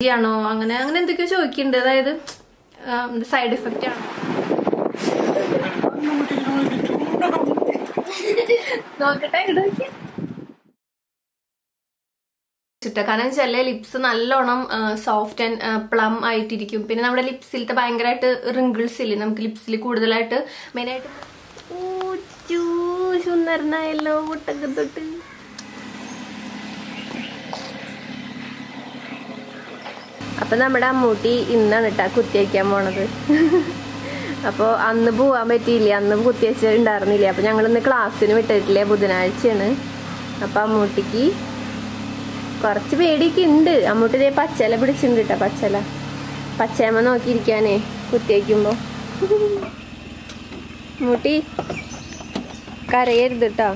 ആണോ? അങ്ങനെ അങ്ങനെ എന്തൊക്കെയോ ചോദിക്കുന്നുണ്ട് അതായത് സൈഡ് എഫക്റ്റ് ആണോ? നോക്കട്ടെ കാരണം വെച്ചാൽ ലിപ്സ് നല്ലോണം സോഫ്റ്റ് ആൻഡ് പ്ലം ആയിട്ടിരിക്കും. പിന്നെ നമ്മുടെ ലിപ്സിലത്തെ ഭയങ്കരമായിട്ട് റിങ്കിൾസ് ഇല്ലേ? നമുക്ക് ലിപ്സിൽ കൂടുതലായിട്ട് മെയിനായിട്ട് സുന്ദരനായല്ലോ മുട്ടൊക്കെ തൊട്ട് അപ്പൊ നമ്മുടെ അമ്മൂട്ടി ഇന്നാണ് കേട്ടാ കുത്തിവയ്ക്കാൻ പോണത്. അപ്പോൾ അന്ന് പോവാൻ പറ്റിയില്ല. അന്ന് കുത്തി ഉണ്ടായിരുന്നില്ല അപ്പൊ ഞങ്ങൾ ഇന്ന് ക്ലാസ്സിന് വിട്ടിട്ടില്ലേ? ബുധനാഴ്ചയാണ്. അപ്പൊ അമ്മൂട്ടിക്ക് കുറച്ച് പേടിയൊക്കെ ഉണ്ട്. അമ്മൂട്ടി ഇതേ പച്ചല പിടിച്ചിട്ടുണ്ട് പച്ചല. പച്ചയമ്മ നോക്കിയിരിക്കാനേ കുത്തിവയ്ക്കുമ്പോ അമ്മൂട്ടി കരയരുത് കേട്ടോ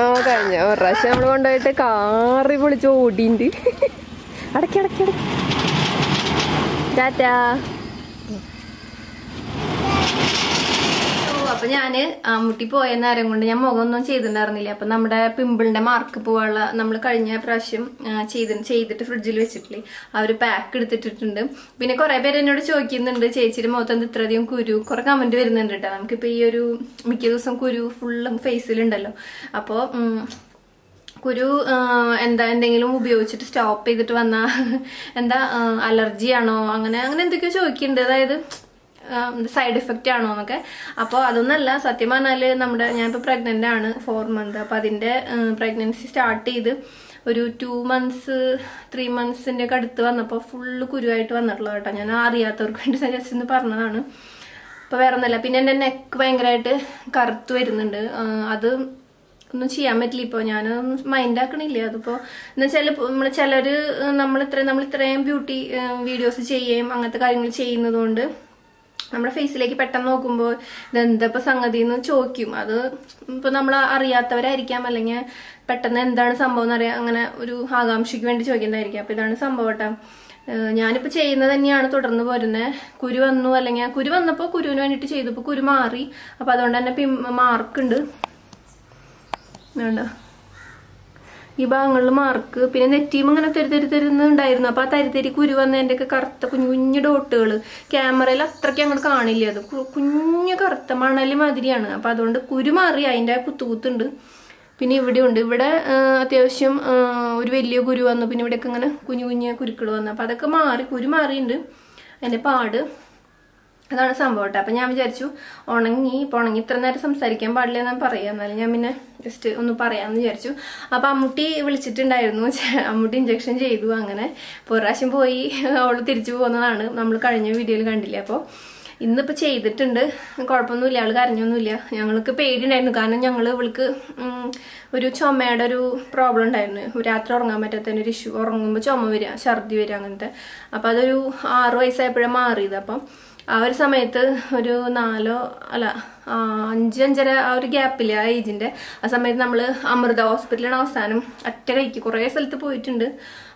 ആ കഴിഞ്ഞ പ്രാവശ്യം നമ്മൾ കൊണ്ടുപോയിട്ട് കാറി പൊളിച്ച് ഓടിണ്ട് അടക്കി അടക്കി അടക്കി. ടാറ്റാ. അപ്പൊ ഞാൻ മുട്ടി പോയ നേരം കൊണ്ട് ഞാൻ മുഖമൊന്നും ചെയ്തിട്ടുണ്ടായിരുന്നില്ല. അപ്പൊ നമ്മുടെ പിമ്പിളിന്റെ മാർക്ക് പോവാനുള്ള നമ്മൾ കഴിഞ്ഞ പ്രാവശ്യം ചെയ്ത് ചെയ്തിട്ട് ഫ്രിഡ്ജിൽ വെച്ചിട്ടില്ലേ? ആ ഒരു പാക്ക് എടുത്തിട്ടിട്ടുണ്ട്. പിന്നെ കുറെ പേര് എന്നോട് ചോദിക്കുന്നുണ്ട് ചേച്ചിയുടെ മുഖത്ത് ഇത്രയധികം കുരു? കുറെ കമന്റ് വരുന്നുണ്ട് കേട്ടോ നമുക്കിപ്പോ ഈ ഒരു മിക്ക ദിവസം കുരു ഫുള്ളും ഫേസിലുണ്ടല്ലോ അപ്പോ കുരു എന്താ എന്തെങ്കിലും ഉപയോഗിച്ചിട്ട് സ്റ്റോപ്പ് ചെയ്തിട്ട് വന്ന എന്താ അലർജിയാണോ? അങ്ങനെ അങ്ങനെ എന്തൊക്കെയോ ചോദിക്കുന്നുണ്ട്. അതായത് സൈഡ് എഫക്റ്റ് ആണോ എന്നൊക്കെ. അപ്പോൾ അതൊന്നല്ല സത്യം പറഞ്ഞാൽ നമ്മുടെ ഞാനിപ്പോൾ പ്രഗ്നന്റ് ആണ് ഫോർ മന്ത് അപ്പോൾ അതിന്റെ പ്രഗ്നൻസി സ്റ്റാർട്ട് ചെയ്ത് ഒരു ടു മന്ത്സ് ത്രീ മന്ത്സിന്റെ ഒക്കെ അടുത്ത് വന്നപ്പോൾ ഫുള്ള് കുരുവായിട്ട് വന്നിട്ടുള്ളത് കേട്ടോ. ഞാൻ അറിയാത്തവർക്ക് വേണ്ടി സജസ്റ്റ് ഒന്ന് പറഞ്ഞതാണ്. അപ്പൊ വേറെ ഒന്നല്ല പിന്നെ എന്റെ നെക്ക് ഭയങ്കരമായിട്ട് കറുത്ത് വരുന്നുണ്ട്. അത് ഒന്നും ചെയ്യാൻ പറ്റില്ല ഇപ്പോൾ ഞാൻ മൈൻഡ് ആക്കണില്ല. അതിപ്പോ എന്ന് വെച്ചാൽ നമ്മൾ ചിലര് നമ്മൾ ഇത്രയും നമ്മൾ ഇത്രയും ബ്യൂട്ടി വീഡിയോസ് ചെയ്യുകയും അങ്ങനത്തെ കാര്യങ്ങൾ ചെയ്യുന്നത് കൊണ്ട് നമ്മുടെ ഫേസിലേക്ക് പെട്ടെന്ന് നോക്കുമ്പോൾ ഇതെന്താ ഇപ്പം സംഗതി എന്ന് ചോദിക്കും. അത് ഇപ്പൊ നമ്മൾ അറിയാത്തവരായിരിക്കാം. അല്ലെങ്കിൽ പെട്ടെന്ന് എന്താണ് സംഭവം എന്ന് എന്നറിയാം അങ്ങനെ ഒരു ആകാംക്ഷയ്ക്ക് വേണ്ടി ചോദിക്കുന്നതായിരിക്കും. അപ്പൊ ഇതാണ് സംഭവം കേട്ടോ. ഞാനിപ്പോൾ ഞാനിപ്പോ ചെയ്യുന്നത് തന്നെയാണ് തുടർന്ന് പോരുന്നത് കുരു വന്നു. അല്ലെങ്കിൽ കുരു വന്നപ്പോൾ കുരുവിന് വേണ്ടിയിട്ട് ചെയ്തു. കുരു മാറി. അപ്പൊ അതുകൊണ്ട് തന്നെ പിം മാർക്കുണ്ട്. വേണ്ട ഈ ഭാഗങ്ങളിൽ മാർക്ക് പിന്നെ നെറ്റിയും അങ്ങനെ തരിതരി തെരി തരുന്നുണ്ടായിരുന്നു അപ്പൊ ആ തരിതരി കുരു വന്നതിന്റെ ഒക്കെ കറുത്ത കുഞ്ഞു കുഞ്ഞു ഡോട്ടുകൾ ക്യാമറയിൽ അത്രയ്ക്ക് അങ്ങോട്ട് കാണില്ല. അത് കുഞ്ഞു കറുത്ത മണൽ മാതിരിയാണ്. അപ്പൊ അതുകൊണ്ട് കുരു മാറി. അതിന്റെ കുത്തുകുത്തുണ്ട് പിന്നെ ഇവിടെ ഉണ്ട് ഇവിടെ അത്യാവശ്യം ഒരു വലിയ കുരു വന്നു. പിന്നെ ഇവിടെയൊക്കെ ഇങ്ങനെ കുഞ്ഞു കുഞ്ഞു കുരുക്കൾ വന്നു. അപ്പൊ അതൊക്കെ മാറി കുരു മാറിയിട്ടുണ്ട് അതിന്റെ പാട്. അതാണ് സംഭവം കേട്ടോ. അപ്പൊ ഞാൻ വിചാരിച്ചു ഉണങ്ങി ഇപ്പൊ ഉണങ്ങി ഇത്ര നേരം സംസാരിക്കാൻ പാടില്ല എന്ന് പറയാം എന്നാലും ഞാൻ പിന്നെ ജസ്റ്റ് ഒന്ന് പറയാമെന്ന് വിചാരിച്ചു. അപ്പൊ അമ്മൂട്ടി വിളിച്ചിട്ടുണ്ടായിരുന്നു. അമ്മൂട്ടി ഇഞ്ചക്ഷൻ ചെയ്തു അങ്ങനെ. പ്രാവശ്യം പോയി അവൾ തിരിച്ചു പോകുന്നതാണ്. നമ്മൾ കഴിഞ്ഞ വീഡിയോയിൽ കണ്ടില്ല? അപ്പോൾ ഇന്നിപ്പോ ചെയ്തിട്ടുണ്ട്. കുഴപ്പമൊന്നുമില്ല. അവൾ കരഞ്ഞൊന്നുമില്ല. ഞങ്ങൾക്ക് പേടിയുണ്ടായിരുന്നു. കാരണം ഞങ്ങൾ ഇവൾക്ക് ഒരു ചുമയുടെ ഒരു പ്രോബ്ലം ഉണ്ടായിരുന്നു. രാത്രി ഉറങ്ങാൻ പറ്റാത്തതിന് ഒരു ഇഷ്യൂ ഉറങ്ങുമ്പോൾ ചുമ വരിക ഛർദി വരിക അങ്ങനത്തെ. അപ്പോൾ അതൊരു ആറു വയസ്സായപ്പോഴേ മാറിയത്. അപ്പം ആ ഒരു സമയത്ത് ഒരു നാലോ അല്ല അഞ്ച് അഞ്ചര ആ ഒരു ഗ്യാപ്പില്ല ആ ഏജിന്റെ ആ സമയത്ത് നമ്മൾ അമൃത ഹോസ്പിറ്റലാണ് അവസാനം. ഒറ്റ കൈക്ക് കുറേ സ്ഥലത്ത് പോയിട്ടുണ്ട്.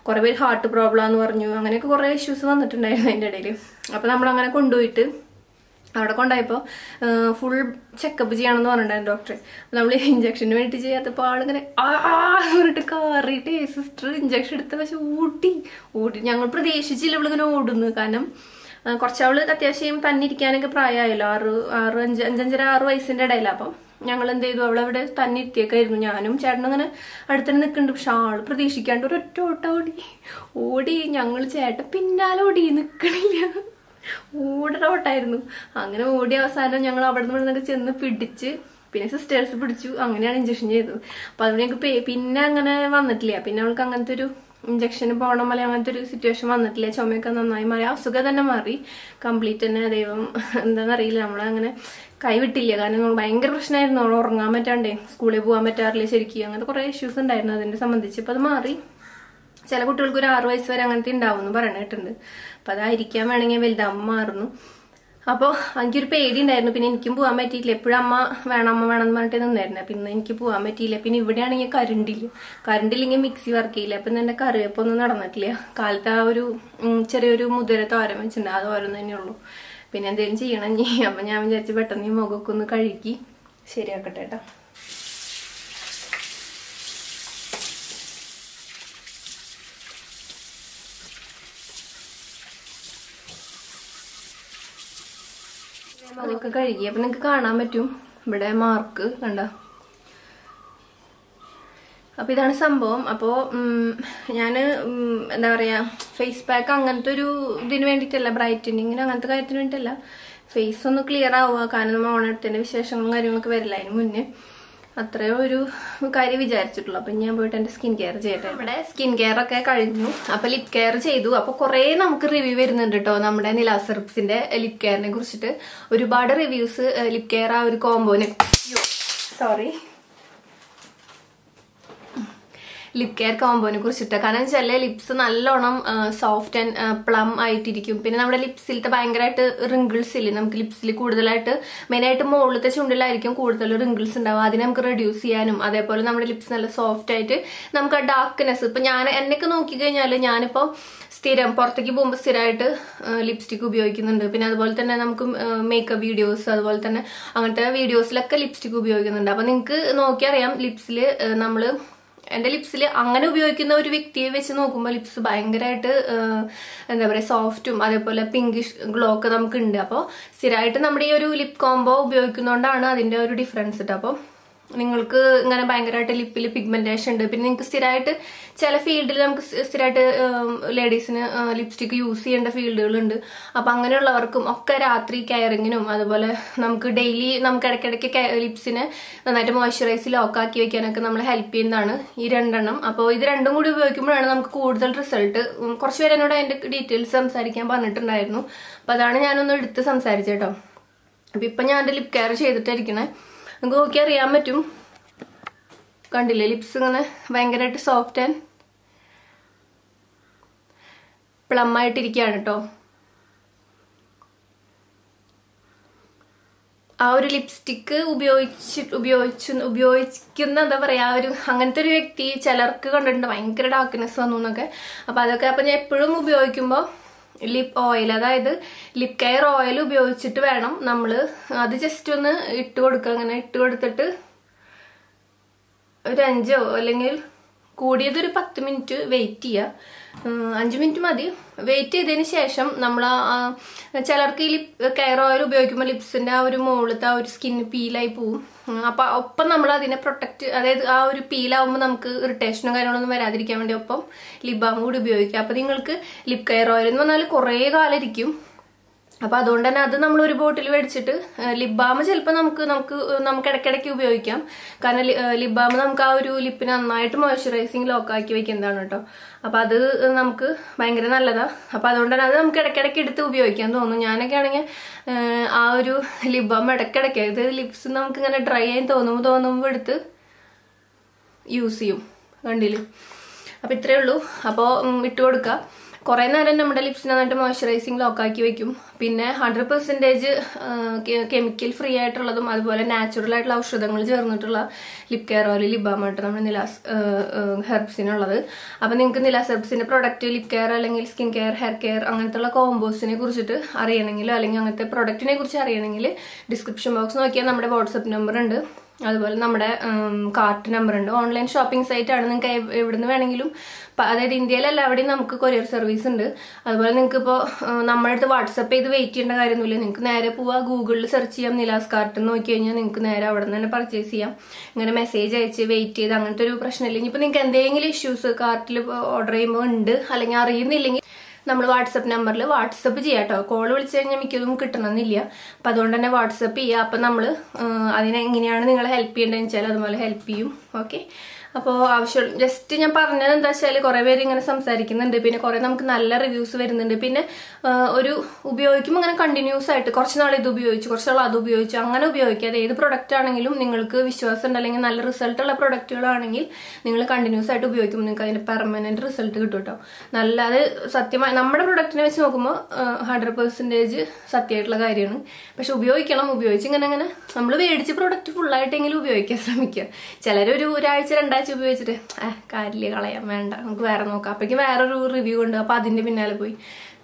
കുറെ പേര് ഹാർട്ട് പ്രോബ്ലം എന്ന് പറഞ്ഞു. അങ്ങനെയൊക്കെ കുറെ ഇഷ്യൂസ് വന്നിട്ടുണ്ടായിരുന്നു അതിന്റെ ഇടയിൽ അപ്പൊ നമ്മൾ അങ്ങനെ കൊണ്ടുപോയിട്ട് അവിടെ കൊണ്ടായപ്പോ ഫുൾ ചെക്കപ്പ് ചെയ്യണമെന്ന് പറഞ്ഞിട്ടുണ്ടായിരുന്നു ഡോക്ടർ നമ്മൾ ഇഞ്ചക്ഷന് വേണ്ടി ചെയ്യാത്തപ്പോൾ ആളിങ്ങനെ പറഞ്ഞിട്ട് കാറിയിട്ട് സിസ്റ്റർ ഇഞ്ചക്ഷൻ എടുത്ത പക്ഷെ ഊട്ടി ഊട്ടി ഞങ്ങൾ പ്രതീക്ഷിച്ചില്ല ഇവളിങ്ങനെ ഓടുന്നു. കാരണം കുറച്ചവൾ അത്യാവശ്യം തന്നെ ഇരിക്കാനൊക്കെ പ്രായമായല്ലോ. ആറ് ആറ് അഞ്ച് അഞ്ചഞ്ചര ആറ് വയസ്സിന്റെ ഇടയിലാണ് അപ്പം ഞങ്ങൾ എന്ത് ചെയ്തു അവളവിടെ തന്നെ ഇരുത്തിയേക്കായിരുന്നു ഞാനും ചേട്ടനും അങ്ങനെ അടുത്തന്നെ നിൽക്കുന്നുണ്ട്. പക്ഷെ ആൾ പ്രതീക്ഷിക്കാണ്ട് ഒരൊറ്റ ഓട്ടം ഓടി. ഓടി. ഞങ്ങൾ ചേട്ടൻ പിന്നാലെ ഓടി. നിൽക്കണില്ല ഓടുന്ന ഓട്ടായിരുന്നു. അങ്ങനെ ഓടി അവസാനം ഞങ്ങൾ അവിടെ നിന്ന് ഇവിടെ ചെന്ന് പിടിച്ച് പിന്നെ സിസ്റ്റേഴ്സ് പിടിച്ചു. അങ്ങനെയാണ് ഇഞ്ചക്ഷൻ ചെയ്തത്. അപ്പൊ അതുകൊണ്ട് ഞങ്ങൾക്ക് പിന്നെ അങ്ങനെ വന്നിട്ടില്ല. പിന്നെ അവൾക്ക് അങ്ങനത്തെ ഒരു ഇഞ്ചക്ഷന് പോകണം അല്ലെങ്കിൽ അങ്ങനത്തെ ഒരു സിറ്റുവേഷൻ വന്നിട്ടില്ല? ചുമയൊക്കെ നന്നായി മാറി. അസുഖം തന്നെ മാറി. കംപ്ലീറ്റ് തന്നെ ദൈവം. എന്താണെന്നറിയില്ല നമ്മളങ്ങനെ കൈവിട്ടില്ല. കാരണം ഭയങ്കര പ്രശ്നമായിരുന്നു അവൾ ഉറങ്ങാൻ പറ്റാണ്ടേ. സ്കൂളിൽ പോകാൻ പറ്റാറില്ല ശരിക്കും? അങ്ങനത്തെ കുറേ ഇഷ്യൂസ് ഉണ്ടായിരുന്നു അതിനെ സംബന്ധിച്ച്. ഇപ്പൊ അത് മാറി. ചില കുട്ടികൾക്ക് ഒരു ആറു വയസ്സ് വരെ അങ്ങനത്തെ ഉണ്ടാവും എന്ന് പറയണ കേട്ടുണ്ട് അപ്പൊ അതായിരിക്കാൻ വേണമെങ്കിൽ വലുതാകുമ്പോൾ മാറുന്നു. അപ്പോൾ എനിക്കൊരു പേടി ഉണ്ടായിരുന്നു പിന്നെ എനിക്കും പോകാൻ പറ്റിയില്ല എപ്പോഴും അമ്മ വേണം അമ്മ വേണം എന്ന് പറഞ്ഞിട്ട് നിന്നായിരുന്നു അപ്പൊ ഇന്ന് എനിക്ക് പോകാൻ പറ്റിയില്ല. പിന്നെ ഇവിടെയാണെങ്കിൽ കറണ്ടില്ല കറണ്ടില്ലെങ്കിൽ മിക്സി വർക്ക് ചെയ്യില്ല. അപ്പൊ എന്റെ കറിവേപ്പൊന്നും നടന്നിട്ടില്ല. കാലത്ത് ആ ഒരു ചെറിയൊരു മുതിര തോരൻ വെച്ചിട്ടുണ്ട്. അത് ഓരോന്ന് തന്നെ ഉള്ളൂ. പിന്നെ എന്തെങ്കിലും ചെയ്യണം ഇനി. അപ്പൊ ഞാൻ വിചാരിച്ച് പെട്ടെന്ന് ഈ മുഖമൊക്കെ ഒന്ന് കഴുകി ശരിയാക്കട്ടെ കേട്ടോ അതൊക്കെ കഴുകി. അപ്പൊ നിങ്ങക്ക് കാണാൻ പറ്റും. ഇവിടെ മാർക്ക് കണ്ട. അപ്പൊ ഇതാണ് സംഭവം. അപ്പോ ഞാൻ എന്താ പറയാ ഫേസ് പാക്ക് അങ്ങനത്തെ ഒരു ഇതിന് വേണ്ടിയിട്ടല്ല ബ്രൈറ്റനിങ്ങിന് അങ്ങനത്തെ കാര്യത്തിന് വേണ്ടിയിട്ടല്ല. ഫേസ് ഒന്ന് ക്ലിയർ ആവുക. കാരണം നമ്മൾ ഓണെടുത്തതിന്റെ വിശേഷങ്ങളും കാര്യങ്ങളൊക്കെ വരില്ല. അതിന് മുന്നേ അത്രയോ ഒരു കാര്യം വിചാരിച്ചിട്ടുള്ളൂ. അപ്പൊ ഞാൻ പോയിട്ട് എന്റെ സ്കിൻ കെയർ ചെയ്യട്ടെ. ഇവിടെ സ്കിൻ കെയർ ഒക്കെ കഴിഞ്ഞു. അപ്പൊ ലിപ് കെയർ ചെയ്തു. അപ്പൊ കുറെ നമുക്ക് റിവ്യൂ വരുന്നുണ്ട് കേട്ടോ നമ്മുടെ നിലാസെർപ്സിന്റെ ലിപ് കെയറിനെ കുറിച്ചിട്ട്. ഒരുപാട് റിവ്യൂസ് ലിപ് കെയർ ആ ഒരു കോമ്പോന് സോറി ലിപ് കെയർ കോമ്പോനെ കുറിച്ചിട്ട്. കാരണം വെച്ചാൽ ലിപ്സ് നല്ലോണം സോഫ്റ്റ് ആൻഡ് പ്ലം ആയിട്ടിരിക്കും. പിന്നെ നമ്മുടെ ലിപ്സിലത്തെ ഭയങ്കരമായിട്ട് റിങ്കിൾസ് ഇല്ലേ? നമുക്ക് ലിപ്സിൽ കൂടുതലായിട്ട് മെയിനായിട്ട് മുകളിലത്തെ ചുണ്ടിലായിരിക്കും കൂടുതൽ റിങ്കിൾസ് ഉണ്ടാവുക. അതിനെ നമുക്ക് റെഡ്യൂസ് ചെയ്യാനും അതേപോലെ നമ്മുടെ ലിപ്സ് നല്ല സോഫ്റ്റ് ആയിട്ട് നമുക്ക് ആ ഡാർക്ക്നെസ് ഇപ്പൊ ഞാൻ എന്നൊക്കെ നോക്കിക്കഴിഞ്ഞാൽ ഞാനിപ്പോൾ സ്ഥിരം പുറത്തേക്ക് പോകുമ്പോൾ സ്ഥിരമായിട്ട് ലിപ്സ്റ്റിക് ഉപയോഗിക്കുന്നുണ്ട്. പിന്നെ അതുപോലെ തന്നെ നമുക്ക് മേക്കപ്പ് വീഡിയോസ് അതുപോലെ തന്നെ അങ്ങനത്തെ വീഡിയോസിലൊക്കെ ലിപ്സ്റ്റിക് ഉപയോഗിക്കുന്നുണ്ട്. അപ്പൊ നിങ്ങൾക്ക് നോക്കിയറിയാം ലിപ്സിൽ നമ്മൾ എന്റെ ലിപ്സിൽ അങ്ങനെ ഉപയോഗിക്കുന്ന ഒരു വ്യക്തിയെ വെച്ച് നോക്കുമ്പോൾ ലിപ്സ് ഭയങ്കരമായിട്ട് എന്താ പറയുക സോഫ്റ്റും അതേപോലെ പിങ്കിഷ് ഗ്ലോ ഒക്കെ നമുക്ക് ഉണ്ട്. അപ്പോൾ സ്ഥിരമായിട്ട് നമ്മുടെ ഈ ഒരു ലിപ് കോംബോ ഉപയോഗിക്കുന്നതുകൊണ്ടാണ് അതിന്റെ ഒരു ഡിഫറൻസ് കേട്ടോ അപ്പോൾ നിങ്ങൾക്ക് ഇങ്ങനെ ഭയങ്കരമായിട്ട് ലിപ്പിൽ പിഗ്മെന്റേഷൻ ഉണ്ട്. പിന്നെ നിങ്ങൾക്ക് സ്ഥിരമായിട്ട് ചില ഫീൽഡിൽ നമുക്ക് സ്ഥിരമായിട്ട് ലേഡീസിന് ലിപ്സ്റ്റിക് യൂസ് ചെയ്യേണ്ട ഫീൽഡുകളുണ്ട് അപ്പം അങ്ങനെയുള്ളവർക്കും ഒക്കെ രാത്രി കെയറിങ്ങിനും അതുപോലെ നമുക്ക് ഡെയിലി നമുക്ക് ഇടയ്ക്കിടയ്ക്ക് ലിപ്സിനെ നന്നായിട്ട് മോയ്സ്ചറൈസ് ലോക്കാക്കി വെക്കാനൊക്കെ നമ്മൾ ഹെൽപ്പ് ചെയ്യുന്നതാണ് ഈ രണ്ടെണ്ണം. അപ്പോൾ ഇത് രണ്ടും കൂടി ഉപയോഗിക്കുമ്പോഴാണ് നമുക്ക് കൂടുതൽ റിസൾട്ട് കുറച്ച് പേര് എന്നോട് അതിന്റെ ഡീറ്റെയിൽസ് സംസാരിക്കാൻ പറഞ്ഞിട്ടുണ്ടായിരുന്നു. അപ്പോൾ അതാണ് ഞാനൊന്ന് എടുത്ത് സംസാരിച്ചേട്ടോ അപ്പം ഇപ്പം ഞാൻ എന്റെ ലിപ് കെയർ ചെയ്തിട്ടായിരിക്കണേ നമുക്ക് നോക്കി അറിയാൻ പറ്റും. കണ്ടില്ലേ? ലിപ്സ് ഇങ്ങനെ ഭയങ്കരമായിട്ട് സോഫ്റ്റ് ആൻഡ് പ്ലം ആയിട്ടിരിക്കുകയാണ് കേട്ടോ ആ ഒരു ലിപ്സ്റ്റിക്ക് ഉപയോഗിച്ച് ഉപയോഗിച്ച് ഉപയോഗിക്കുന്ന എന്താ പറയാ ആ ഒരു അങ്ങനത്തെ ഒരു വ്യക്തി ചിലർക്ക് കണ്ടിട്ടുണ്ട്. ഭയങ്കര ഡാർക്ക്നെസ് വന്നു എന്നൊക്കെ. അപ്പൊ അതൊക്കെ അപ്പൊ ഞാൻ എപ്പോഴും ഉപയോഗിക്കുമ്പോൾ ലിപ് ഓയിൽ അതായത് ലിപ് കെയർ ഓയിൽ ഉപയോഗിച്ചിട്ട് വേണം നമ്മൾ അത് ജസ്റ്റ് ഒന്ന് ഇട്ട് കൊടുക്കുക. അങ്ങനെ ഇട്ട് കൊടുത്തിട്ട് ഒരു അഞ്ചോ അല്ലെങ്കിൽ കൂടിയത് ഒരു പത്ത് മിനിറ്റ് വെയിറ്റ് ചെയ്യുക അഞ്ച് മിനിറ്റ് മതി. വെയിറ്റ് ചെയ്തതിന് ശേഷം നമ്മൾ ചിലർക്ക് ഈ ലിപ് കെയർ ഓയിൽ ഉപയോഗിക്കുമ്പോൾ ലിപ്സിന്റെ ആ ഒരു മുകളിലത്തെ ആ ഒരു സ്കിൻ പീലായി പോവും. അപ്പൊ ഒപ്പം നമ്മൾ അതിനെ പ്രൊട്ടക്ട് അതായത് ആ ഒരു പീലാവുമ്പോൾ നമുക്ക് ഇറിറ്റേഷനോ കാര്യങ്ങളൊന്നും വരാതിരിക്കാൻ വേണ്ടി ഒപ്പം ലിപ് കൂടി ഉപയോഗിക്കാം. അപ്പൊ നിങ്ങൾക്ക് ലിപ് കെയർ ഓയിൽ എന്ന് പറഞ്ഞാൽ കുറേ കാലം ഇരിക്കും. അപ്പൊ അതുകൊണ്ട് തന്നെ അത് നമ്മൾ ഒരു ബോട്ടിൽ മേടിച്ചിട്ട് ലിപ് ബാം ചിലപ്പോൾ നമുക്ക് നമുക്ക് നമുക്ക് ഇടയ്ക്കിടയ്ക്ക് ഉപയോഗിക്കാം. കാരണം ലിപ് ബാം നമുക്ക് ആ ഒരു ലിപ്പിന് നന്നായിട്ട് മോയ്സ്ചറൈസിങ് ലോക്കാക്കി വെക്കുന്നതാണ് കേട്ടോ. അപ്പൊ അത് നമുക്ക് ഭയങ്കര നല്ലതാ. അപ്പൊ അതുകൊണ്ട് തന്നെ അത് നമുക്ക് ഇടയ്ക്കിടയ്ക്ക് എടുത്ത് ഉപയോഗിക്കാൻ തോന്നും. ഞാനൊക്കെ ആണെങ്കിൽ ആ ഒരു ലിപ് ബാം ഇടയ്ക്കിടയ്ക്ക് ഇത് ലിപ്സ് നമുക്ക് ഇങ്ങനെ ഡ്രൈ ആയി തോന്നുമ്പോൾ തോന്നുമ്പോൾ എടുത്ത് യൂസ് ചെയ്യും. കണ്ടില്ലേ? അപ്പൊ ഇത്രയേ ഉള്ളൂ. അപ്പോൾ ഇട്ട് കൊടുക്കുക കുറേ നേരം നമ്മുടെ ലിപ്സിനെ നന്നായിട്ട് മോയ്സ്ചറൈസിങ് ലോക്കാക്കി വെക്കും. പിന്നെ ഹൺഡ്രഡ് പെർസെന്റേജ് കെമിക്കൽ ഫ്രീ ആയിട്ടുള്ളതും അതുപോലെ നാച്ചുറൽ ആയിട്ടുള്ള ഔഷധങ്ങൾ ചേർന്നിട്ടുള്ള ലിപ് കെയർ ഓയിൽ ലിബാമായിട്ട് ബാമായിട്ട് നമ്മുടെ നിലാസ് ഹെർബ്സിനുള്ളത് അപ്പം നിങ്ങൾക്ക് നിലാസ് ഹെർബ്സിന്റെ പ്രൊഡക്റ്റ് ലിപ് കെയർ അല്ലെങ്കിൽ സ്കിൻ കെയർ ഹെയർ കെയർ അങ്ങനത്തെ ഉള്ള കോമ്പോസിനെ കുറിച്ചിട്ട് അറിയണമെങ്കിലോ അല്ലെങ്കിൽ അങ്ങനത്തെ പ്രൊഡക്റ്റിനെ കുറിച്ച് അറിയണമെങ്കിൽ ഡിസ്ക്രിപ്ഷൻ ബോക്സ് നോക്കിയാൽ നമ്മുടെ വാട്സപ്പ് നമ്പർ ഉണ്ട്. അതുപോലെ നമ്മുടെ കാർട്ട് നമ്പർ ഉണ്ട്. ഓൺലൈൻ ഷോപ്പിംഗ് സൈറ്റ് ആണ് നിങ്ങൾക്ക് എവിടുന്ന് വേണമെങ്കിലും അതായത് ഇന്ത്യയിലല്ല എവിടെയും നമുക്ക് കൊറിയർ സർവീസ് ഉണ്ട്. അതുപോലെ നിങ്ങൾക്ക് ഇപ്പോൾ നമ്മുടെ അടുത്ത് വാട്സപ്പ് ചെയ്ത് വെയിറ്റ് ചെയ്യേണ്ട കാര്യമൊന്നുമില്ല. നിങ്ങൾക്ക് നേരെ പോവാ ഗൂഗിളിൽ സെർച്ച് ചെയ്യാം നിലാസ് കാർട്ട് നോക്കി കഴിഞ്ഞാൽ നിങ്ങൾക്ക് നേരെ അവിടെ നിന്ന് തന്നെ പർച്ചേസ് ചെയ്യാം. ഇങ്ങനെ മെസ്സേജ് അയച്ച് വെയിറ്റ് ചെയ്ത് അങ്ങനത്തെ ഒരു പ്രശ്നമില്ല. ഇനിയിപ്പോൾ നിങ്ങൾക്ക് എന്തെങ്കിലും ഇഷ്യൂസ് കാർട്ടിൽ ഓർഡർ ചെയ്യുമ്പോൾ ഉണ്ട് അല്ലെങ്കിൽ അറിയുന്നില്ലെങ്കിൽ നമ്മൾ വാട്സപ്പ് നമ്പറിൽ വാട്സപ്പ് ചെയ്യാം കേട്ടോ കോൾ വിളിച്ചു കഴിഞ്ഞാൽ മിക്കതും കിട്ടണമെന്നില്ല അപ്പം അതുകൊണ്ട് തന്നെ വാട്സപ്പ് ചെയ്യുക അപ്പം നമ്മൾ അതിനെങ്ങനെയാണ് നിങ്ങളെ ഹെൽപ്പ് ചെയ്യേണ്ടതെന്ന് വെച്ചാൽ അതുപോലെ ഹെൽപ്പ് ചെയ്യും. ഓക്കെ അപ്പോൾ ആവശ്യം ജസ്റ്റ് ഞാൻ പറഞ്ഞത് എന്താ വെച്ചാൽ കുറേ പേര് ഇങ്ങനെ സംസാരിക്കുന്നുണ്ട്. പിന്നെ കുറേ നമുക്ക് നല്ല റിവ്യൂസ് വരുന്നുണ്ട്. പിന്നെ ഒരു ഉപയോഗിക്കുമ്പോൾ ഇങ്ങനെ കണ്ടിന്യൂസ് ആയിട്ട് കുറച്ച് നാൾ ഇത് ഉപയോഗിച്ചു കുറച്ച് നാൾ അത് ഉപയോഗിച്ചു അങ്ങനെ ഉപയോഗിക്കാതെ ഏത് പ്രൊഡക്റ്റ് ആണെങ്കിലും നിങ്ങൾക്ക് വിശ്വാസം ഉണ്ട് അല്ലെങ്കിൽ നല്ല റിസൾട്ട് ഉള്ള പ്രൊഡക്റ്റുകളാണെങ്കിൽ നിങ്ങൾ കണ്ടിന്യൂസ് ആയിട്ട് ഉപയോഗിക്കുമ്പോൾ നിങ്ങൾക്ക് അതിന്റെ പെർമനന്റ് റിസൾട്ട് കിട്ടും കേട്ടോ നല്ല അത് സത്യമായി നമ്മുടെ പ്രൊഡക്റ്റിനെ വെച്ച് നോക്കുമ്പോൾ ഹൺഡ്രഡ് പെർസെന്റേജ് സത്യമായിട്ടുള്ള കാര്യമാണ്. പക്ഷെ ഉപയോഗിക്കണം ഉപയോഗിച്ച് ഇങ്ങനെ അങ്ങനെ നമ്മൾ മേടിച്ച് പ്രൊഡക്റ്റ് ഫുള്ളായിട്ടെങ്കിലും ഉപയോഗിക്കാൻ ശ്രമിക്കുക. ചിലരൊരു ഒരാഴ്ച രണ്ടാഴ്ച ഉപയോഗിച്ചിട്ട് ഏഹ് കാര്യമില്ല കളയാം വേണ്ട നമുക്ക് വേറെ നോക്കാം. അപ്പോഴേക്കും വേറൊരു റിവ്യൂ ഉണ്ട്. അപ്പോൾ അതിന്റെ പിന്നാലെ പോയി.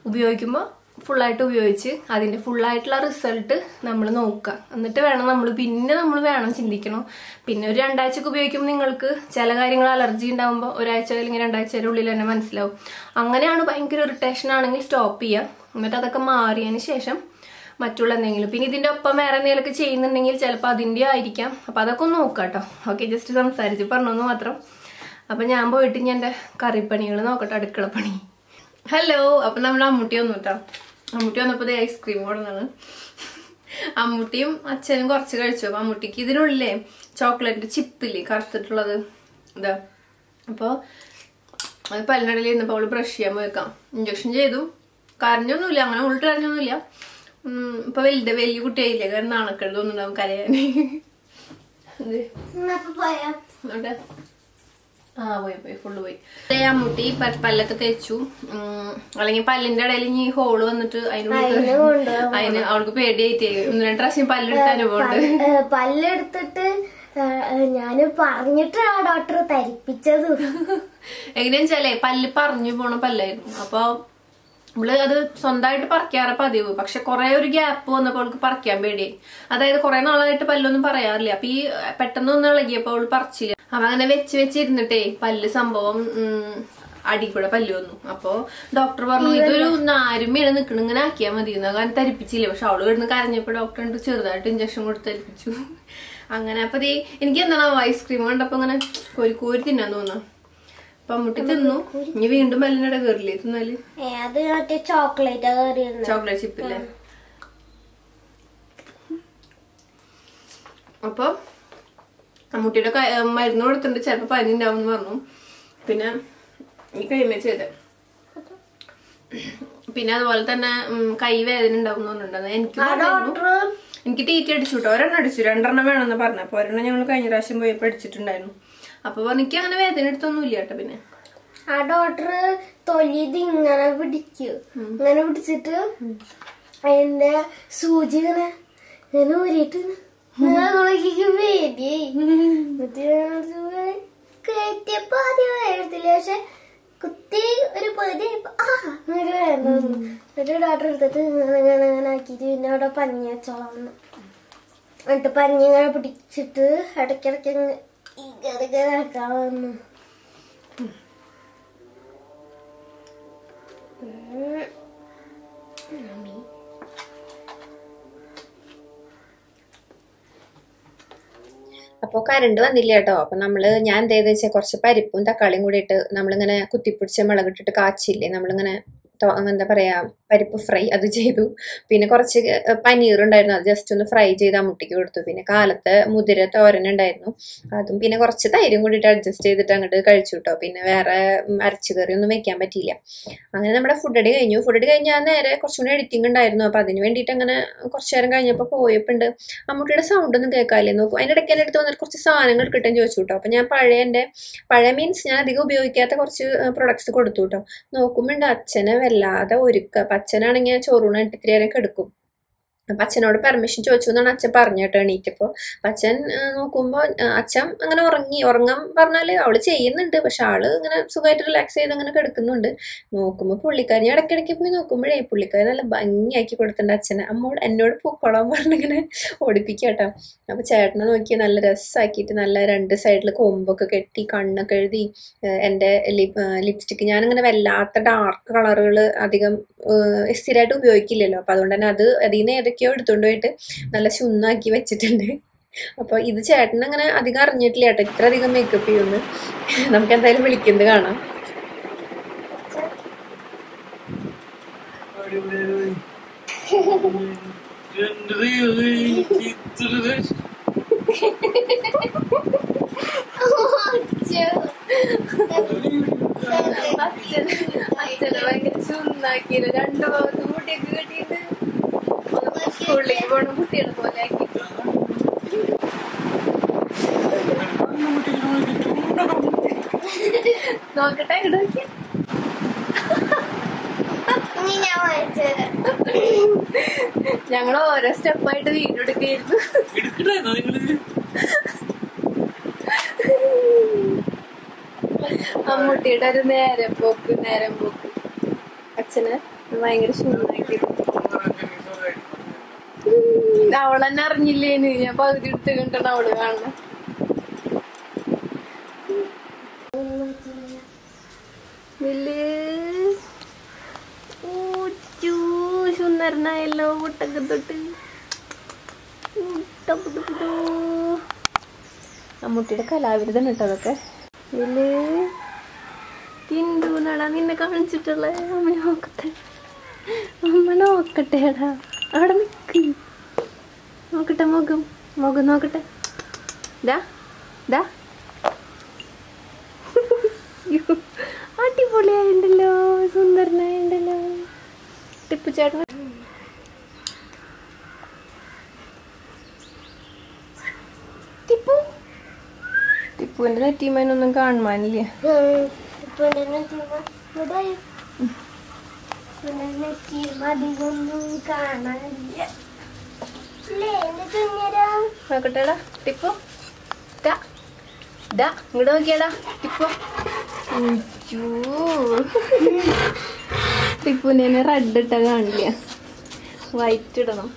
ഉപയോഗിക്കുമ്പോൾ ഫുള്ളായിട്ട് ഉപയോഗിച്ച് അതിന്റെ ഫുള്ളായിട്ടുള്ള റിസൾട്ട് നമ്മൾ നോക്കുക. എന്നിട്ട് വേണം നമ്മൾ പിന്നെ നമ്മൾ വേണം ചിന്തിക്കണം. പിന്നെ ഒരു രണ്ടാഴ്ചക്ക് ഉപയോഗിക്കുമ്പോൾ നിങ്ങൾക്ക് ചില കാര്യങ്ങൾ അലർജി ഉണ്ടാകുമ്പോൾ ഒരാഴ്ച അല്ലെങ്കിൽ രണ്ടാഴ്ചയുടെ ഉള്ളിൽ തന്നെ മനസ്സിലാവും. അങ്ങനെയാണ് ഭയങ്കര ഇറിറ്റേഷൻ ആണെങ്കിൽ സ്റ്റോപ്പ് ചെയ്യുക. എന്നിട്ട് അതൊക്കെ മാറിയതിന് ശേഷം മറ്റുള്ള എന്തെങ്കിലും. പിന്നെ ഇതിന്റെ ഒപ്പം വേറെ എന്തെങ്കിലുമൊക്കെ ചെയ്യുന്നുണ്ടെങ്കിൽ ചിലപ്പോൾ അതിന്റെ ആയിരിക്കാം. അപ്പൊ അതൊക്കെ ഒന്ന് നോക്കാം കേട്ടോ. ഓക്കെ ജസ്റ്റ് സംസാരിച്ച് പറഞ്ഞെന്ന് മാത്രം. അപ്പൊ ഞാൻ പോയിട്ട് ഞാൻ എന്റെ കറിപ്പണികൾ നോക്കട്ടെ അടുക്കള പണി. ഹലോ അപ്പൊ നമ്മൾ അമ്മൂട്ടി വന്നു കേട്ടോ. അമ്മൂട്ടി വന്നപ്പോ ഐസ്ക്രീം കൊടുന്നാണ് അമ്മൂട്ടിയും അച്ഛനും കുറച്ച് കഴിച്ചു. അപ്പൊ അമ്മൂട്ടിക്ക് ഇതിനുള്ളിലേ ചോക്ലേറ്റ് ചിപ്പില്ലേ കറുത്തിട്ടുള്ളത്. ഇതാ. അപ്പൊ അത് പല്ലിനടയിൽ ഇരുന്നപ്പോൾ അവൾ ബ്രഷ് ചെയ്യാൻ പോയേക്കാം. ഇഞ്ചക്ഷൻ ചെയ്തു. കരഞ്ഞൊന്നുമില്ല അങ്ങനെ ഉള്ളിട്ട് കരഞ്ഞൊന്നുമില്ല. ഇപ്പൊ വലുത് വലിയ കുട്ടിയായില്ലേ? കാരണം നാണക്കെടുത്തൊന്നും തോന്നുന്നുണ്ടാവും കരയാൻ ആ പോയി പോയി ഫുള്ള് പോയി. അമ്മൂട്ടി പല്ലൊക്കെ തേച്ചു. അല്ലെങ്കിൽ പല്ലിന്റെ ഇടയിൽ ഇനി ഹോൾ വന്നിട്ട് അതിനുള്ളിൽ അതിന് അവൾക്ക് പേടിയായിട്ട്. ഒന്ന് രണ്ട് പ്രാവശ്യം പല്ലെടുത്ത അനുഭവമുണ്ട്. പല്ലെടുത്തിട്ട് ഞാൻ പറഞ്ഞിട്ടാ ഡോക്ടർ തരിപ്പിച്ചത് എങ്ങനെയാ വെച്ചാലേ പല്ല് പറഞ്ഞു പോണ പല്ലായിരുന്നു. അപ്പൊ നമ്മൾ അത് സ്വന്തമായിട്ട് പറിക്കാറ് പതിവ്. പക്ഷെ കുറെ ഒരു ഗ്യാപ്പ് വന്നപ്പോൾ അവൾക്ക് പറിക്കാൻ പേടിയായി അതായത് കുറെ നാളായിട്ട് പല്ലൊന്നും പറയാറില്ല. അപ്പൊ ഈ പെട്ടെന്ന് ഒന്ന് ഇളകിയപ്പോ അവൾ പറിച്ചില്ല. അവ അങ്ങനെ വെച്ച് വെച്ചിരുന്നിട്ടേ പല്ല് സംഭവം അടിക്കൂടെ അടി കൂടെ പല്ല് വന്നു. അപ്പൊ ഡോക്ടർ പറഞ്ഞു ഇതൊരു നാരുമയാണ് നിക്കണ ഇങ്ങനെ ആക്കിയാൽ മതി. കാരണം തരിപ്പിച്ചില്ല പക്ഷെ അവൾ കിടന്ന് കരഞ്ഞപ്പോ ഡോക്ടർ ഉണ്ട് ചെറുതായിട്ട് ഇഞ്ചക്ഷൻ കൊടുത്ത് തരിപ്പിച്ചു അങ്ങനെ അപ്പൊ ഈ എനിക്ക് എന്താണ് ഐസ്ക്രീം കണ്ടപ്പോ അങ്ങനെ കോരി കോരി തിന്നാൻ തോന്നുന്നു അപ്പൊ അമ്മൂട്ടി തിന്നു. ഇനി വീണ്ടും പല്ലിനിടെ കയറില്ലേ തിന്നാൽ? അത് മറ്റേ ചോക്ലേറ്റ് ചോക്ലേറ്റ് ചോക്ലേറ്റ് ചിപ്പില്ലേ അപ്പൊ അമ്മൂട്ടിയുടെ മരുന്ന് കൊടുത്തിട്ടുണ്ട്. ചിലപ്പോ പനി ഉണ്ടാവും എന്ന് പറഞ്ഞു. പിന്നെ ഈ കൈമേ ചെയ്ത്. പിന്നെ അതുപോലെ തന്നെ കൈ വേദന ഉണ്ടാവും പറഞ്ഞിട്ടുണ്ടായിരുന്നു എനിക്ക്. എനിക്ക് തീറ്റ അടിച്ചു കേട്ടോ ഒരെണ്ണം അടിച്ചു രണ്ടെണ്ണം വേണമെന്ന് പറഞ്ഞു. അപ്പൊ ഒരെണ്ണം ഞങ്ങൾ കഴിഞ്ഞ പ്രാവശ്യം പോയപ്പോ അടിച്ചിട്ടുണ്ടായിരുന്നു. അപ്പൊ എനിക്ക് അങ്ങനെ വേദന എടുത്തൊന്നും ഇല്ല കേട്ടോ പിന്നെ. ആ ഡോക്ടർ തൊലിത് ഇങ്ങനെ പിടിക്കും. ഇങ്ങനെ പിടിച്ചിട്ട് അതിന്റെ സൂചി ഇങ്ങനെ ഇങ്ങനെ ഊരിയിട്ട് പേടിയായി. കയറ്റിയപ്പോ ആദ്യം പക്ഷെ കുത്തി ഒരു പേടി ആ ഒരു വേദന എന്നിട്ട് ഡോക്ടർ എടുത്തിട്ട് ഇങ്ങനെ ആക്കിയിട്ട് പിന്നെ അവിടെ പഞ്ഞി വെച്ചോളാം എന്നിട്ട് പഞ്ഞി ഇങ്ങനെ പിടിച്ചിട്ട് ഇടയ്ക്കിടയ്ക്ക് ഇങ്ങനെ ഇങ്ങനെ ഇങ്ങനെ ആക്കാൻ വന്നു അപ്പോൾ കരണ്ട് വന്നില്ല കേട്ടോ. അപ്പോൾ നമ്മൾ ഞാൻ എന്ത് വെച്ചാൽ കുറച്ച് പരിപ്പും തക്കാളിയും കൂടി ഇട്ട് നമ്മളിങ്ങനെ കുത്തിപ്പിടിച്ച് മുളകിട്ടിട്ട് കാച്ചില്ലേ? നമ്മളിങ്ങനെ എന്താ പറയാ പരിപ്പ് ഫ്രൈ അത് ചെയ്തു. പിന്നെ കുറച്ച് പനീർ ഉണ്ടായിരുന്നു അത് ജസ്റ്റ് ഒന്ന് ഫ്രൈ ചെയ്ത് അമ്മുട്ടിക്ക് കൊടുത്തു. പിന്നെ കാലത്ത് മുതിര തോരൻ ഉണ്ടായിരുന്നു. അതും പിന്നെ കുറച്ച് തൈരും കൂടിയിട്ട് അഡ്ജസ്റ്റ് ചെയ്തിട്ട് അങ്ങോട്ട് കഴിച്ചു കേട്ടോ പിന്നെ വേറെ ഉം, അരച്ചു കറി ഒന്നും വെക്കാൻ പറ്റിയില്ല. അങ്ങനെ നമ്മുടെ ഫുഡ് അടി കഴിഞ്ഞു. ഫുഡ് അടി കഴിഞ്ഞാൽ നേരെ കുറച്ചും കൂടി എഡിറ്റിംഗ് ഉണ്ടായിരുന്നു. അപ്പോൾ അതിന് വേണ്ടിയിട്ട് അങ്ങനെ കുറച്ചു നേരം കഴിഞ്ഞപ്പോൾ പോയപ്പോണ്ട് അമ്മൂട്ടിയുടെ സൗണ്ട് ഒന്നും കേൾക്കാല്ലേ നോക്കും. അതിന്റെ ഇടയ്ക്ക് എന്റെ അടുത്ത് വന്നിട്ട് കുറച്ച് സാധനങ്ങൾ കിട്ടാൻ ചോദിച്ചു കേട്ടോ അപ്പോൾ ഞാൻ പഴയ എന്റെ പഴയ മീൻസ് ഞാൻ അധികം ഉപയോഗിക്കാത്ത കുറച്ച് പ്രൊഡക്ട്സ് കൊടുത്തു കേട്ടോ നോക്കുമ്പോണ്ട് അച്ഛനെ വല്ലാതെ ഒരുക്ക. അച്ഛനാണെങ്കിൽ ചോറൂണ് ഇത്തിരി നേരം കെടുക്കും അപ്പം അച്ഛനോട് പെർമിഷൻ ചോദിച്ചു എന്നാണ് അച്ഛൻ പറഞ്ഞു കേട്ടോ എണീറ്റപ്പോൾ അച്ഛൻ നോക്കുമ്പോൾ അച്ഛൻ അങ്ങനെ ഉറങ്ങി ഉറങ്ങാൻ പറഞ്ഞാൽ അവൾ ചെയ്യുന്നുണ്ട് പക്ഷെ ആൾ ഇങ്ങനെ സുഖമായിട്ട് റിലാക്സ് ചെയ്ത് അങ്ങനെ കിടക്കുന്നുണ്ട്. നോക്കുമ്പോൾ പുള്ളിക്കാരി ഇടയ്ക്കിടയ്ക്ക് പോയി നോക്കുമ്പോഴേ പുള്ളിക്കാരി നല്ല ഭംഗിയാക്കി കൊടുത്തിട്ടുണ്ട് അച്ഛനെ. അമ്മോട് എന്നോട് പൂക്കോളാൻ പറഞ്ഞിങ്ങനെ ഓടിപ്പിക്കുക കേട്ടോ അപ്പം ചേട്ടനെ നോക്കി നല്ല രസമാക്കിയിട്ട് നല്ല രണ്ട് സൈഡിൽ കൊമ്പൊക്കെ കെട്ടി കണ്ണൊക്കെ എഴുതി എന്റെ ലിപ് ലിപ്സ്റ്റിക്ക് ഞാനിങ്ങനെ വല്ലാത്ത ഡാർക്ക് കളറുകൾ അധികം സ്ഥിരമായിട്ട് ഉപയോഗിക്കില്ലല്ലോ. അപ്പം അതുകൊണ്ട് തന്നെ അത് അതിൽ നിന്ന് ഏതൊക്കെയോ എടുത്തുകൊണ്ട് പോയിട്ട് നല്ല ശുന്നാക്കി വെച്ചിട്ടുണ്ട്. അപ്പൊ ഇത് ചേട്ടൻ അങ്ങനെ അധികം അറിഞ്ഞിട്ടില്ല കേട്ടോ. ഇത്ര അധികം മേക്കപ്പ് ചെയ്യുന്നു. നമുക്ക് എന്തായാലും വിളിക്കുന്നത് കാണാം. ഭയങ്കര ചുന്നാക്കിയത് രണ്ടു ഭാഗത്തും കൂട്ടിയൊക്കെ കെട്ടിയിട്ട് പോലെ ആക്കി നോക്കട്ടെ ഞങ്ങൾ ഓരോ സ്റ്റെപ്പായിട്ട് വീഡിയോ എടുക്കായിരുന്നു മമ്മൂട്ടിയുടെ ഒരു നേരം പോക്ക് നേരം പോക്ക്. അച്ഛന് ഭയങ്കര ക്ഷീണമാക്കി അവളെന്നെ അറിഞ്ഞില്ലേന് ഞാൻ പകുതി എടുത്ത് കണ്ടാണ് അവൾ കാണുന്നത് ായല്ലോ മുട്ടൊക്കെ തൊട്ട് അമ്മൂട്ടിയുടെ കലാവിരുദ്ധം കേട്ടോ അതൊക്കെ? ഇതിൽ തിണ്ടൂന്നടാ നിന്നെ കാണിച്ചിട്ടുള്ള. അമ്മ നോക്കട്ടെ. അമ്മ നോക്കട്ടെ എടാ അവിടെ നിക്ക്. നോക്കട്ടെ മുഖം. മുഖം നോക്കട്ടെ. ദാ ദാ. അടിപൊളിയായിട്ടുണ്ടല്ലോ സുന്ദരനായിട്ടുണ്ടല്ലോ ടിപ്പു ചേട്ടൻ ടിപ്പു? ടിപ്പുവിന്റെ നെറ്റിമേനൊന്നും കാണുമാനില്ലേ നെറ്റിമ നെറ്റിമ അധികമൊന്നും കാണാനില്ല. നോക്കട്ടെടാ ടിപ്പു. ദാ ഇങ്ങോട്ട് നോക്കിയടാ ടിപ്പു. ഉയ്യോ. ടിപ്പുവിനെ റെഡ് ഇട്ട കാണില്ല. വൈറ്റ് ഇടണം.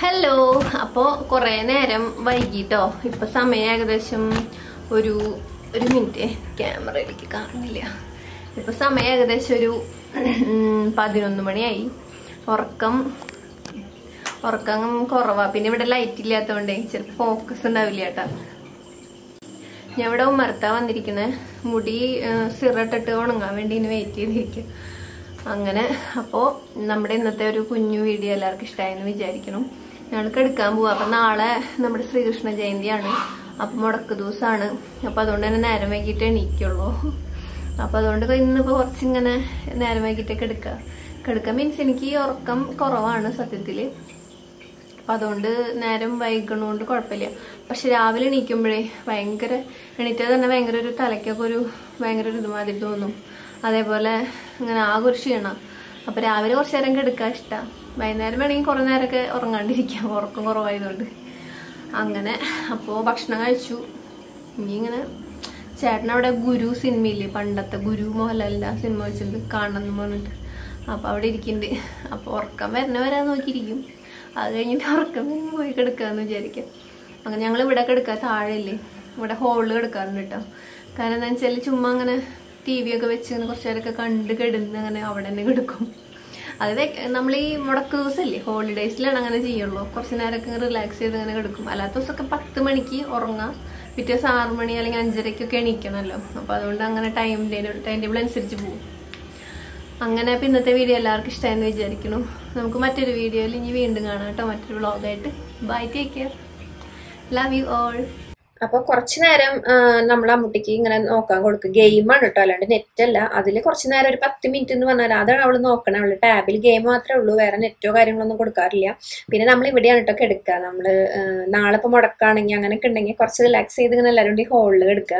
ഹലോ അപ്പോൾ കുറേ നേരം വൈകിട്ടോ. ഇപ്പൊ സമയം ഏകദേശം ഒരു ഒരു മിനിറ്റ് ക്യാമറ എനിക്ക് കാണില്ല. ഇപ്പൊ സമയം ഏകദേശം ഒരു പതിനൊന്ന് മണിയായി. ഉറക്കം ഉറക്കം കുറവാ. പിന്നെ ഇവിടെ ലൈറ്റ് ഇല്ലാത്തതുകൊണ്ടേ ചിലപ്പോൾ ഫോക്കസ് ഉണ്ടാവില്ല കേട്ടാ. ഞാൻ ഇവിടെ ഉമ്മർത്താ വന്നിരിക്കണേ. മുടി സിറട്ടിട്ട് ഉണങ്ങാൻ വേണ്ടി ഇനി വെയിറ്റ് ചെയ്തിരിക്കും അങ്ങനെ അപ്പോ നമ്മുടെ ഇന്നത്തെ ഒരു കുഞ്ഞു വീഡിയോ എല്ലാവർക്കും ഇഷ്ടമായെന്ന് വിചാരിക്കണം ഞങ്ങൾക്ക് എടുക്കാൻ പോവാ. അപ്പൊ നാളെ നമ്മുടെ ശ്രീകൃഷ്ണ ജയന്തിയാണ്. അപ്പം മുടക്ക് ദിവസമാണ് അപ്പം അതുകൊണ്ട് തന്നെ നേരം വൈകിട്ട് എണീക്കുള്ളൂ. അപ്പം അതുകൊണ്ട് ഇന്നിപ്പോൾ കുറച്ചിങ്ങനെ നേരം വൈകിട്ടൊക്കെ എടുക്കുക കിടക്കുക മീൻസ് എനിക്ക് ഉറക്കം കുറവാണ് സത്യത്തിൽ അപ്പം അതുകൊണ്ട് നേരം വൈകണോണ്ട് കുഴപ്പമില്ല പക്ഷെ രാവിലെ എണീക്കുമ്പോഴേ ഭയങ്കര എണീറ്റത് തന്നെ ഭയങ്കര ഒരു തലയ്ക്കൊക്കെ ഒരു ഭയങ്കര ഒരു ഇതുമാതിരി തോന്നും. അതേപോലെ ഇങ്ങനെ ആകെ ഒരു ക്ഷീണം. അപ്പം രാവിലെ കുറച്ച് നേരം കെടുക്കാൻ ഇഷ്ടമാണ് വൈകുന്നേരം വേണമെങ്കിൽ കുറേ നേരമൊക്കെ ഉറങ്ങാണ്ടിരിക്കാം ഉറക്കം കുറവായതുകൊണ്ട്. അങ്ങനെ അപ്പോൾ ഭക്ഷണം കഴിച്ചു. ഇനി ഇങ്ങനെ ചേട്ടൻ അവിടെ ഗുരു സിനിമയില്ലേ പണ്ടത്തെ ഗുരു മോഹൻലാലിന്റെ സിനിമ വെച്ചിട്ട് കാണണം എന്ന് പറഞ്ഞിട്ട്. അപ്പോൾ അവിടെ ഇരിക്കുന്നുണ്ട് അപ്പോൾ ഉറക്കം വരണ വരാൻ നോക്കിയിരിക്കും. അത് കഴിഞ്ഞിട്ട് ഉറക്കം പോയി കിടക്കാന്ന് വിചാരിക്കാം. അങ്ങനെ ഞങ്ങൾ ഇവിടെ കിടക്കുക താഴെയില്ലേ? ഇവിടെ ഹോളിൽ കിടക്കാറുണ്ട് കേട്ടോ കാരണം എന്താ വെച്ചാൽ ചുമ്മാ അങ്ങനെ ടി വി ഒക്കെ വെച്ച് ഇങ്ങനെ കുറച്ച് നേരമൊക്കെ കണ്ട് കിടന്ന് അങ്ങനെ അവിടെ തന്നെ കിടക്കും. അത് നമ്മൾ ഈ മുടക്ക് ദിവസമല്ലേ ഹോളിഡേയ്സിലാണ് അങ്ങനെ ചെയ്യുള്ളൂ. കുറച്ച് നേരമൊക്കെ റിലാക്സ് ചെയ്ത് അങ്ങനെ കിടക്കും. അല്ലാത്ത ദിവസമൊക്കെ പത്ത് മണിക്ക് ഉറങ്ങാം. പിറ്റേ ദിവസം ആറ് മണി അല്ലെങ്കിൽ അഞ്ചരയ്ക്കൊക്കെ എണീക്കണമല്ലോ അപ്പോൾ അതുകൊണ്ട് അങ്ങനെ ടൈം ടൈം ടേബിൾ അനുസരിച്ച് പോകും അങ്ങനെ ഇപ്പം ഇന്നത്തെ വീഡിയോ എല്ലാവർക്കും ഇഷ്ടമായെന്ന് വിചാരിക്കുന്നു. നമുക്ക് മറ്റൊരു വീഡിയോയിൽ ഇനി വീണ്ടും കാണാം കേട്ടോ. മറ്റൊരു വ്ളോഗായിട്ട്. Bye take care love you all അപ്പൊ കുറച്ചു നേരം നമ്മൾ അമ്മൂട്ടിക്ക് ഇങ്ങനെ നോക്കാൻ കൊടുക്കും. ഗെയിമാണ് കേട്ടോ. അല്ലാണ്ട് നെറ്റ് അല്ല. അതിൽ കുറച്ചു നേരം ഒരു പത്ത് മിനിറ്റ് എന്ന് പറഞ്ഞാൽ അതാണ് അവൾ നോക്കണം. അവൾ ടാബിൽ ഗെയിം മാത്രമേ ഉള്ളൂ. വേറെ നെറ്റോ കാര്യങ്ങളൊന്നും കൊടുക്കാറില്ല. പിന്നെ നമ്മൾ ഇവിടെയാണ് കേട്ടോ എടുക്കുക നമ്മൾ നാളെ ഇപ്പൊ മുടക്കാണെങ്കിൽ അങ്ങനെയൊക്കെ ഉണ്ടെങ്കിൽ കുറച്ച് റിലാക്സ് ചെയ്ത് ഇങ്ങനെ എല്ലാവരും ഹോളിൽ എടുക്കുക